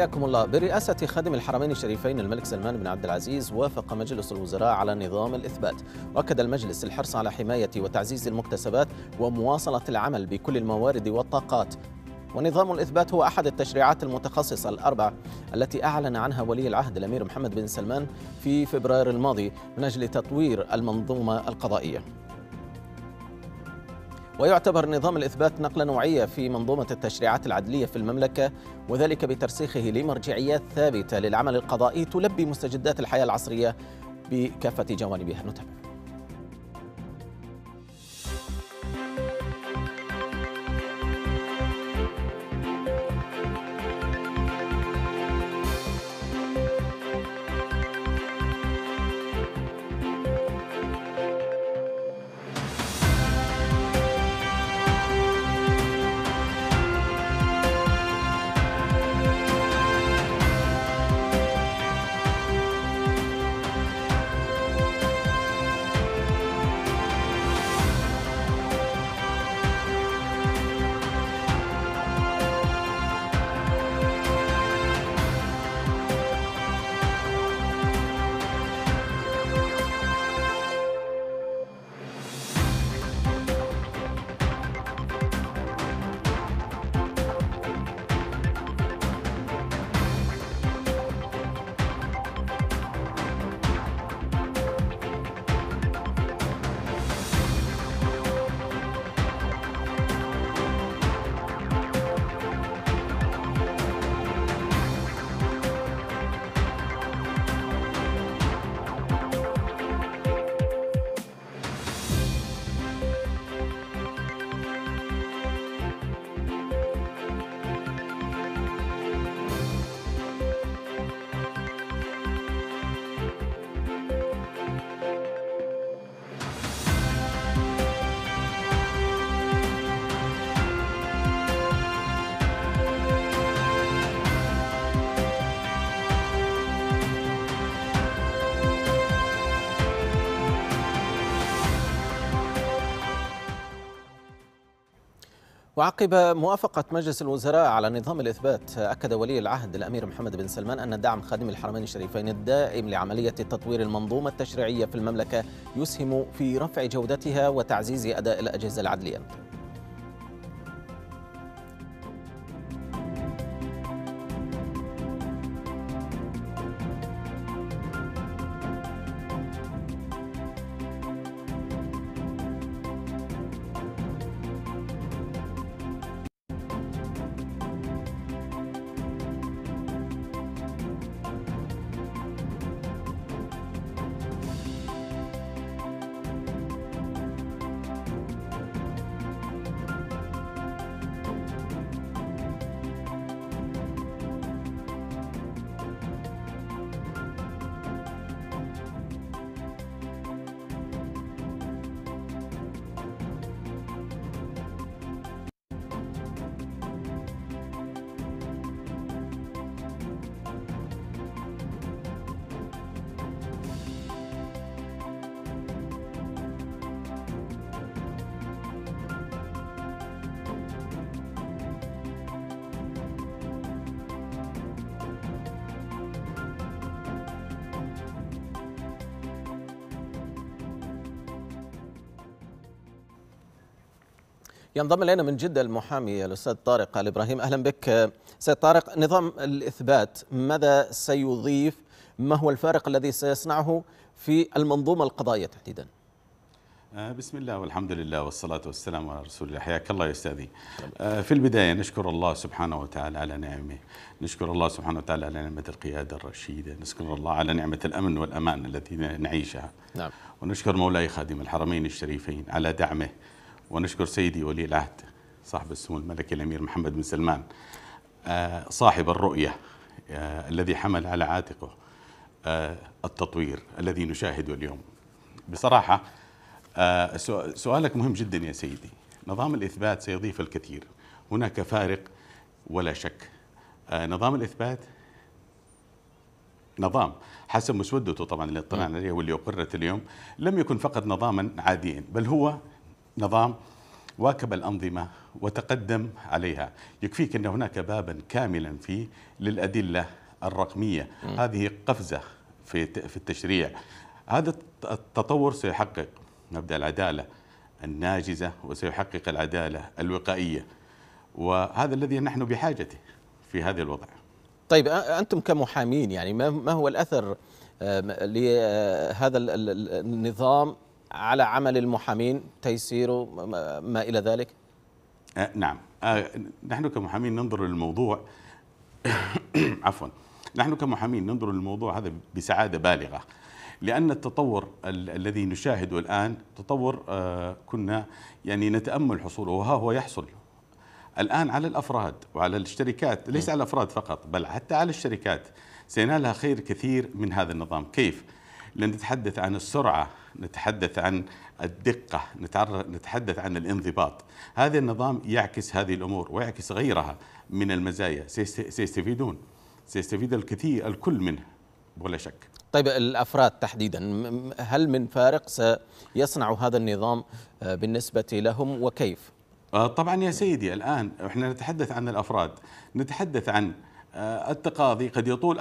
حياكم الله. برئاسة خادم الحرمين الشريفين الملك سلمان بن عبد العزيز وافق مجلس الوزراء على نظام الإثبات. وأكد المجلس الحرص على حماية وتعزيز المكتسبات ومواصلة العمل بكل الموارد والطاقات. ونظام الإثبات هو أحد التشريعات المتخصصة الأربع التي أعلن عنها ولي العهد الأمير محمد بن سلمان في فبراير الماضي من أجل تطوير المنظومة القضائية. ويعتبر نظام الإثبات نقلة نوعية في منظومة التشريعات العدلية في المملكة وذلك بترسيخه لمرجعيات ثابتة للعمل القضائي تلبي مستجدات الحياة العصرية بكافة جوانبها. نتابع. وعقب موافقة مجلس الوزراء على نظام الإثبات أكد ولي العهد الأمير محمد بن سلمان أن دعم خادم الحرمين الشريفين الدائم لعملية تطوير المنظومة التشريعية في المملكة يسهم في رفع جودتها وتعزيز أداء الأجهزة العدلية. ينضم إلينا من جدة المحامي الأستاذ طارق آل إبراهيم. أهلا بك. سيد طارق نظام الإثبات ماذا سيضيف؟ ما هو الفارق الذي سيصنعه في المنظومة القضائية تحديدا؟ بسم الله والحمد لله والصلاة والسلام على رسول الله. حياك الله يا أستاذي. في البداية نشكر الله سبحانه وتعالى على نعمه. نشكر الله سبحانه وتعالى على نعمة القيادة الرشيدة. نشكر الله على نعمة الأمن والأمان التي نعيشها. نعم. ونشكر مولاي خادم الحرمين الشريفين على دعمه ونشكر سيدي ولي العهد صاحب السمو الملكي الأمير محمد بن سلمان صاحب الرؤية الذي حمل على عاتقه التطوير الذي نشاهده اليوم. بصراحة سؤالك مهم جدا يا سيدي. نظام الإثبات سيضيف الكثير. هناك فارق ولا شك. نظام الإثبات؟ نظام. حسب مسودته طبعا اللي اطلعنا عليه واللي أقرت اليوم لم يكن فقط نظاما عاديا بل هو نظام واكب الأنظمة وتقدم عليها. يكفيك أن هناك بابا كاملا فيه للأدلة الرقمية. م. هذه قفزة في في التشريع. هذا التطور سيحقق مبدأ العدالة الناجزة وسيحقق العدالة الوقائية. وهذا الذي نحن بحاجته في هذا الوضع. طيب أنتم كمحامين يعني ما هو الأثر لهذا النظام على عمل المحامين تيسيره ما إلى ذلك؟ آه نعم. آه نحن كمحامين ننظر للموضوع عفوا. نحن كمحامين ننظر للموضوع هذا بسعادة بالغة لأن التطور ال الذي نشاهده الآن تطور آه كنا يعني نتأمل حصوله وها هو يحصل الآن على الأفراد وعلى الشركات ليس على الأفراد فقط بل حتى على الشركات. سينالها خير كثير من هذا النظام. كيف؟ لنتحدث عن السرعة نتحدث عن الدقة نتحدث عن الانضباط. هذا النظام يعكس هذه الأمور ويعكس غيرها من المزايا. سيستفيدون. سيستفيد الكثير الكل منه ولا شك. طيب الأفراد تحديدا هل من فارق سيصنع هذا النظام آه، بالنسبة لهم وكيف؟ آه، طبعا يا سيدي الآن إحنا نتحدث عن الأفراد. نتحدث عن آه، التقاضي قد يطول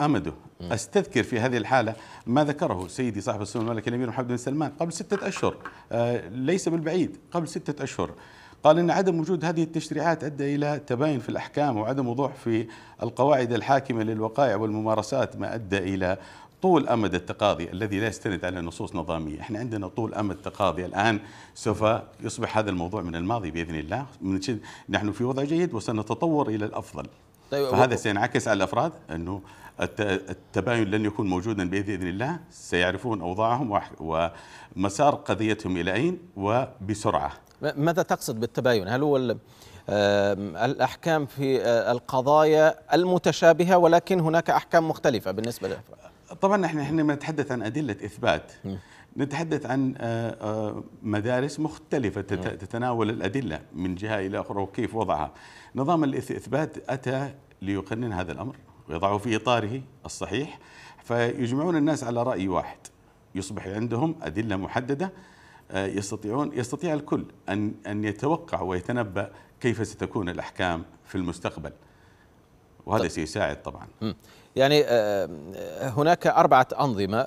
أمده. أستذكر في هذه الحالة ما ذكره سيدي صاحب السمو الملك الأمير محمد بن سلمان قبل ستة أشهر. ليس بالبعيد قبل ستة أشهر. قال إن عدم وجود هذه التشريعات أدى إلى تباين في الأحكام وعدم وضوح في القواعد الحاكمة للوقائع والممارسات ما أدى إلى طول أمد التقاضي الذي لا يستند على نصوص نظامية، إحنا عندنا طول أمد تقاضي الآن. سوف يصبح هذا الموضوع من الماضي بإذن الله، نحن في وضع جيد وسنتطور إلى الأفضل. طيب فهذا سينعكس على الأفراد أنه التباين لن يكون موجودا بإذن الله، سيعرفون أوضاعهم ومسار قضيتهم إلى أين وبسرعة. ماذا تقصد بالتباين؟ هل هو الأحكام في القضايا المتشابهة ولكن هناك أحكام مختلفة بالنسبة للأفراد طبعا إحنا إحنا نتحدث عن أدلة إثبات. نتحدث عن آه، آه، مدارس مختلفة تتناول الأدلة من جهة إلى أخرى وكيف وضعها. نظام الإثبات أتى ليقنن هذا الأمر ويضعه في إطاره الصحيح فيجمعون الناس على رأي واحد. يصبح عندهم أدلة محددة آه، يستطيعون يستطيع الكل أن أن يتوقع ويتنبأ كيف ستكون الأحكام في المستقبل. وهذا طيب. سيساعد طبعا. يعني آه، هناك أربعة أنظمة.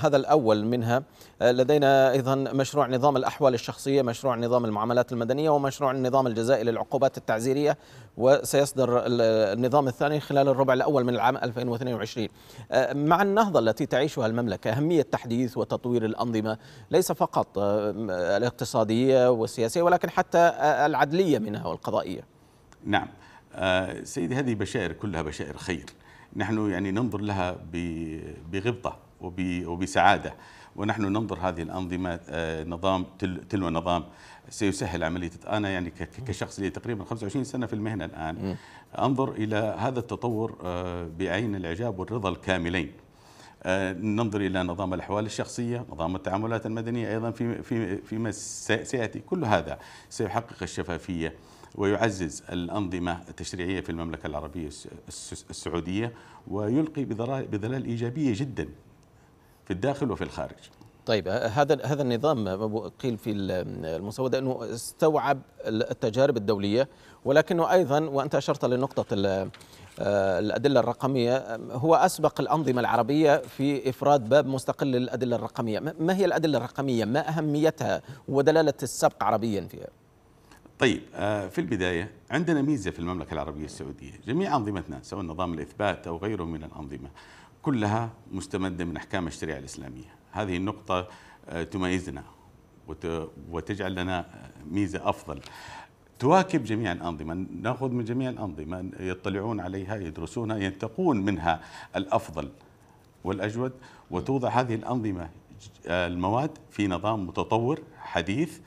هذا الأول منها آه، لدينا أيضا مشروع نظام الأحوال الشخصية مشروع نظام المعاملات المدنية ومشروع النظام الجزائي للعقوبات التعزيرية وسيصدر النظام الثاني خلال الربع الأول من العام 2022 آه، مع النهضة التي تعيشها المملكة أهمية تحديث وتطوير الأنظمة ليس فقط الاقتصادية والسياسية ولكن حتى العدلية منها والقضائية. نعم. سيدي هذه بشائر كلها بشائر خير. نحن يعني ننظر لها بغبطة وبسعادة. ونحن ننظر هذه الأنظمة آه، نظام تلو نظام سيسهل عملية. أنا يعني كشخص لي تقريبا 25 سنة في المهنة الآن. أنظر إلى هذا التطور آه، بعين الإعجاب والرضا الكاملين. آه، ننظر إلى نظام الأحوال الشخصية، نظام التعاملات المدنية أيضا في في فيما سيأتي، كل هذا سيحقق الشفافية. ويعزز الأنظمة التشريعية في المملكة العربية السعودية ويلقي بظلال إيجابية جدا في الداخل وفي الخارج طيب هذا هذا النظام قيل في المسودة أنه استوعب التجارب الدولية ولكنه أيضا وأنت أشرت لنقطة الأدلة الرقمية هو أسبق الأنظمة العربية في إفراد باب مستقل للأدلة الرقمية، ما هي الأدلة الرقمية؟ ما أهميتها ودلالة السبق عربيا فيها؟ طيب آه، في البداية عندنا ميزة في المملكة العربية السعودية. جميع أنظمتنا سواء نظام الإثبات أو غيره من الأنظمة كلها مستمدة من أحكام الشريعة الإسلامية. هذه النقطة آه، تميزنا وتجعل لنا ميزة أفضل. تواكب جميع الأنظمة نأخذ من جميع الأنظمة يطلعون عليها يدرسونها ينتقون منها الأفضل والأجود وتوضع هذه الأنظمة آه، المواد في نظام متطور حديث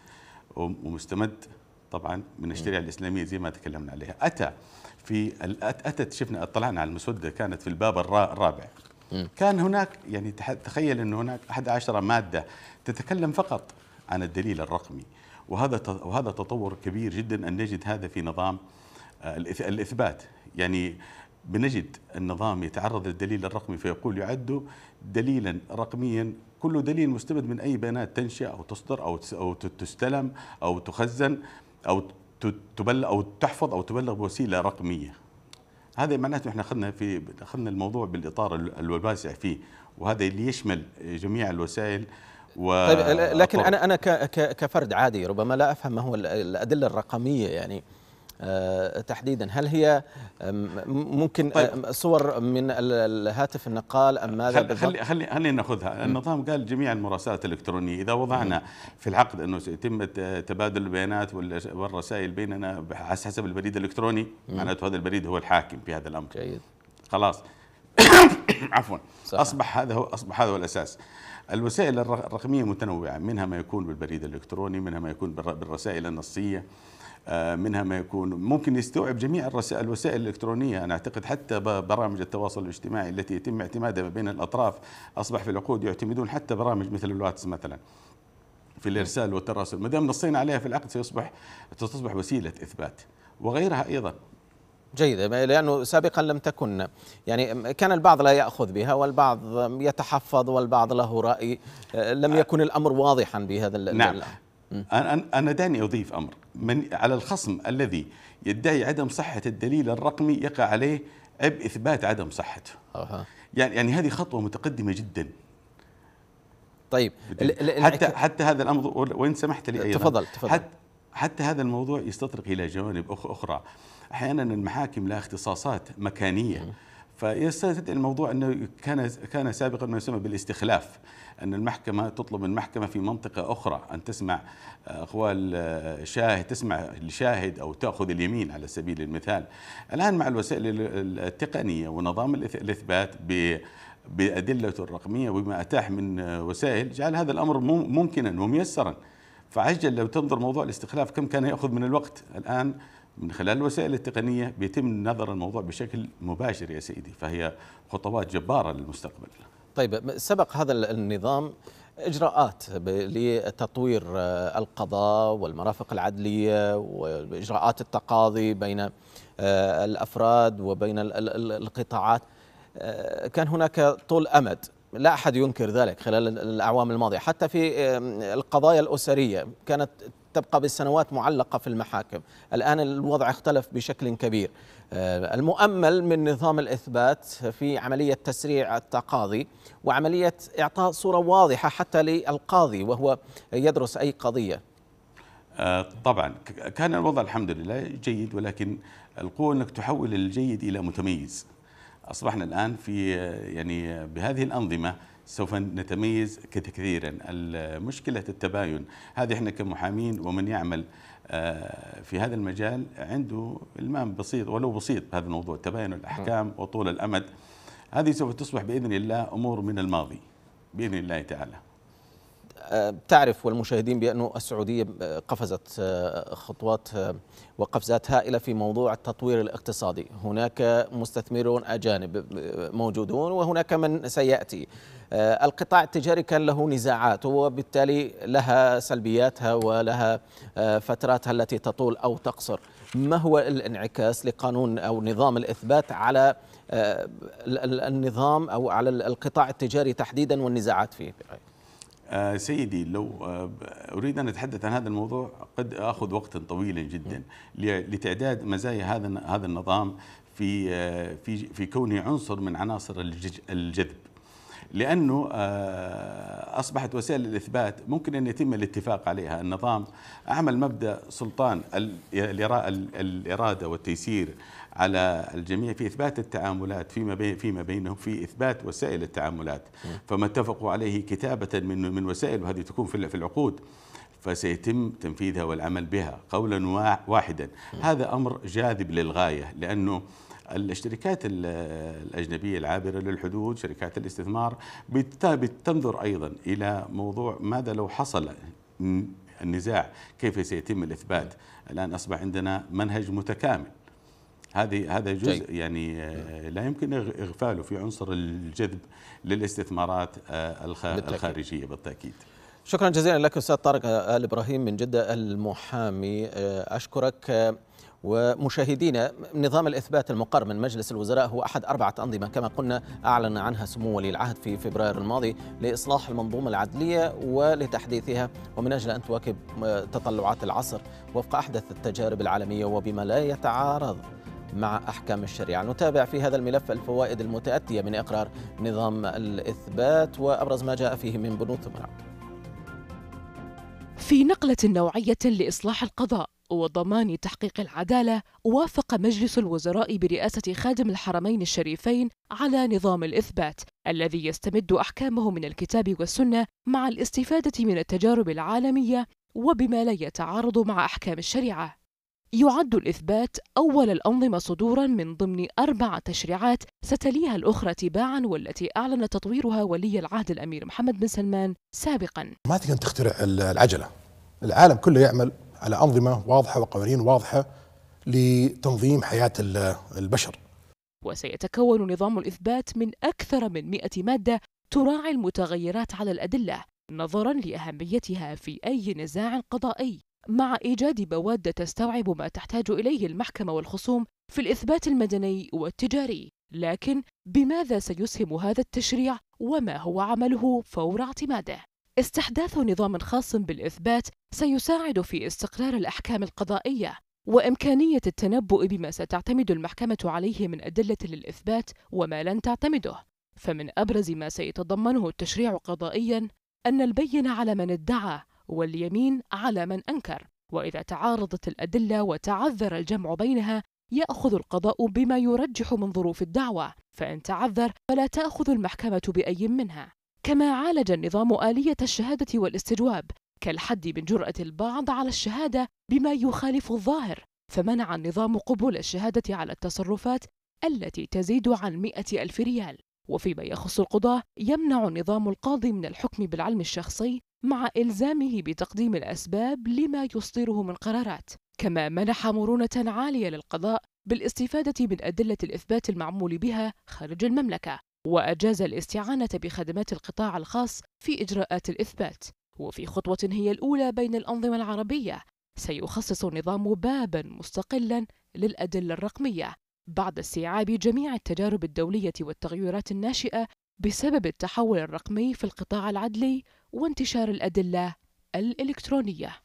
ومستمد طبعا من الشريعة الإسلامية زي ما تكلمنا عليها. أتى في أتت شفنا اطلعنا على المسودة كانت في الباب الرابع. كان هناك يعني تخيل إنه هناك 11 مادة تتكلم فقط عن الدليل الرقمي. وهذا وهذا تطور كبير جدا أن نجد هذا في نظام آه، الإثبات. يعني بنجد النظام يتعرض للدليل الرقمي فيقول يعد دليلا رقميا. كله دليل مستمد من أي بيانات تنشأ أو تصدر أو تستلم أو تخزن. أو تبلغ أو تحفظ أو تبلغ بوسيلة رقمية. هذا معناته إحنا أخذنا في أخذنا الموضوع بالإطار الواسع فيه وهذا اللي يشمل جميع الوسائل و طيب لكن أنا أنا كفرد عادي ربما لا أفهم ما هو الأدلة الرقمية يعني. تحديدا. هل هي ممكن طيب. صور من الهاتف النقال أم ماذا خلي خلي خلينا ناخذها. النظام قال جميع المراسلات الإلكترونية. إذا وضعنا في العقد إنه سيتم تبادل البيانات والرسائل بيننا حسب البريد الإلكتروني معناته هذا البريد هو الحاكم في هذا الأمر. جيد. خلاص. عفوا. أصبح هذا هو أصبح هذا هو الأساس. الوسائل الرقمية متنوعة. منها ما يكون بالبريد الإلكتروني منها ما يكون بالرسائل النصية آه، منها ما يكون ممكن يستوعب جميع الرسائل الوسائل الإلكترونية. أنا أعتقد حتى برامج التواصل الاجتماعي التي يتم اعتمادها بين الأطراف أصبح في العقود يعتمدون حتى برامج مثل الواتس مثلا في الإرسال والتراسل. ما دام نصينا عليها في العقد سيصبح تصبح وسيلة إثبات. وغيرها أيضا. جيد لأنه سابقا لم تكن يعني كان البعض لا يأخذ بها والبعض يتحفظ والبعض له رأي لم يكن الأمر واضحا بهذا نعم. أنا أنا دعني أضيف أمر. من على الخصم الذي يدعي عدم صحة الدليل الرقمي يقع عليه عبء إثبات عدم صحته. أه. يعني يعني هذه خطوة متقدمة جدا. طيب حتى حتى هذا الأمر وإن سمحت لي أيضا؟ تفضل تفضل. حتى, حتى هذا الموضوع يستطرق إلى جوانب أخرى. أحيانا المحاكم لها اختصاصات مكانية. فيستدعي الموضوع أنه كان كان سابقا ما يسمى بالاستخلاف أن المحكمة تطلب من المحكمة في منطقة أخرى أن تسمع اقوال شاهد تسمع الشاهد أو تأخذ اليمين على سبيل المثال. الآن مع الوسائل التقنية ونظام الإثبات بادلته الرقميه وبما أتاح من وسائل جعل هذا الأمر ممكنا وميسرا. فعجل لو تنظر موضوع الاستخلاف كم كان يأخذ من الوقت. الآن من خلال الوسائل التقنية بيتم نظر الموضوع بشكل مباشر يا سيدي فهي خطوات جبارة للمستقبل. طيب سبق هذا النظام إجراءات لتطوير آه، القضاء والمرافق العدلية وإجراءات التقاضي بين آه، الأفراد وبين القطاعات. آه، كان هناك طول أمد لا أحد ينكر ذلك خلال الأعوام الماضية. حتى في القضايا الأسرية كانت تبقى بالسنوات معلقة في المحاكم. الآن الوضع اختلف بشكل كبير. آه، المؤمل من نظام الإثبات في عملية تسريع التقاضي وعملية إعطاء صورة واضحة حتى للقاضي وهو يدرس أي قضية. آه، طبعا كان الوضع الحمد لله جيد ولكن القوة أنك تحول الجيد إلى متميز. أصبحنا الآن في يعني بهذه الأنظمة سوف نتميز كثيرا. مشكلة التباين. هذه إحنا كمحامين ومن يعمل آه، في هذا المجال عنده المام بسيط ولو بسيط بهذا الموضوع تباين الأحكام وطول الأمد. هذه سوف تصبح بإذن الله أمور من الماضي بإذن الله تعالى. تعرف والمشاهدين بأن السعودية قفزت خطوات وقفزات هائلة في موضوع التطوير الاقتصادي. هناك مستثمرون أجانب موجودون وهناك من سيأتي. القطاع التجاري كان له نزاعات وبالتالي لها سلبياتها ولها فتراتها التي تطول أو تقصر. ما هو الانعكاس لقانون أو نظام الإثبات على النظام أو على القطاع التجاري تحديدا والنزاعات فيه؟ آه سيدي لو آه أريد أن أتحدث عن هذا الموضوع قد آخذ وقتا طويلا جدا لتعداد مزايا هذا هذا النظام في آه في في كونه عنصر من عناصر الجذب. لأنه آه، أصبحت وسائل الإثبات ممكن أن يتم الاتفاق عليها. النظام أعمل مبدأ سلطان الإرادة والتيسير على الجميع في إثبات التعاملات فيما بين فيما بينهم في إثبات وسائل التعاملات. فما اتفقوا عليه كتابة من من وسائل وهذه تكون في العقود فسيتم تنفيذها والعمل بها قولا واحدا. هذا أمر جاذب للغاية لأنه الشركات الأجنبية العابرة للحدود شركات الاستثمار بتنظر أيضا إلى موضوع ماذا لو حصل النزاع كيف سيتم الإثبات؟ الآن أصبح عندنا منهج متكامل. هذه هذا جزء جي. يعني آه، لا يمكن إغفاله في عنصر الجذب للاستثمارات آه، الخارجية بالتأكيد. شكرا جزيلا لك أستاذ طارق آل إبراهيم من جدة المحامي. آه، أشكرك. ومشاهدينا نظام الإثبات المقر من مجلس الوزراء هو أحد أربعة أنظمة كما قلنا أعلن عنها سمو ولي العهد في فبراير الماضي لإصلاح المنظومة العدلية ولتحديثها. ومن أجل أن تواكب تطلعات العصر وفق أحدث التجارب العالمية وبما لا يتعارض مع أحكام الشريعة. نتابع في هذا الملف الفوائد المتأتية من إقرار نظام الإثبات وأبرز ما جاء فيه من بنود ثم في نقلة نوعية لإصلاح القضاء. وضمان تحقيق العدالة وافق مجلس الوزراء برئاسة خادم الحرمين الشريفين على نظام الإثبات الذي يستمد أحكامه من الكتاب والسنة مع الاستفادة من التجارب العالمية وبما لا يتعارض مع أحكام الشريعة. يعد الإثبات أول الأنظمة صدورا من ضمن أربع تشريعات ستليها الأخرى تباعا والتي أعلن تطويرها ولي العهد الأمير محمد بن سلمان سابقا. ما تقدر تخترع العجلة. العالم كله يعمل على أنظمة واضحة وقوانين واضحة لتنظيم حياة البشر. وسيتكون نظام الإثبات من أكثر من 100 مادة تراعي المتغيرات على الأدلة نظرا لأهميتها في أي نزاع قضائي. مع إيجاد مواد تستوعب ما تحتاج إليه المحكمة والخصوم في الإثبات المدني والتجاري. لكن بماذا سيسهم هذا التشريع؟ وما هو عمله فور اعتماده؟ استحداث نظام خاص بالإثبات سيساعد في استقرار الأحكام القضائية وإمكانية التنبؤ بما ستعتمد المحكمة عليه من أدلة للإثبات وما لن تعتمده. فمن أبرز ما سيتضمنه التشريع قضائيا أن البينة على من ادعى واليمين على من أنكر وإذا تعارضت الأدلة وتعذر الجمع بينها يأخذ القضاء بما يرجح من ظروف الدعوة فإن تعذر فلا تأخذ المحكمة بأي منها. كما عالج النظام آلية الشهادة والاستجواب كالحد من جرأة البعض على الشهادة بما يخالف الظاهر فمنع النظام قبول الشهادة على التصرفات التي تزيد عن مئة ألف ريال. وفيما يخص القضاة يمنع النظام القاضي من الحكم بالعلم الشخصي مع إلزامه بتقديم الأسباب لما يصدره من قرارات. كما منح مرونة عالية للقضاء بالاستفادة من أدلة الإثبات المعمول بها خارج المملكة. وأجاز الاستعانة بخدمات القطاع الخاص في إجراءات الإثبات. وفي خطوة هي الأولى بين الأنظمة العربية سيخصص النظام بابا مستقلا للأدلة الرقمية بعد استيعاب جميع التجارب الدولية والتغيرات الناشئة بسبب التحول الرقمي في القطاع العدلي وانتشار الأدلة الإلكترونية.